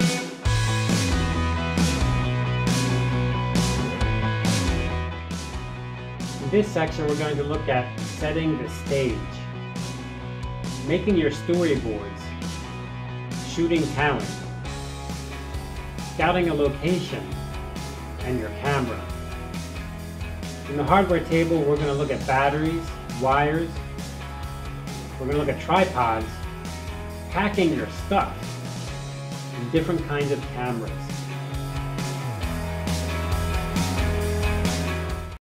In this section, we're going to look at setting the stage, making your storyboards, shooting talent, scouting a location, and your camera. In the hardware table, we're going to look at batteries, wires, we're going to look at tripods, packing your stuff, and different kinds of cameras.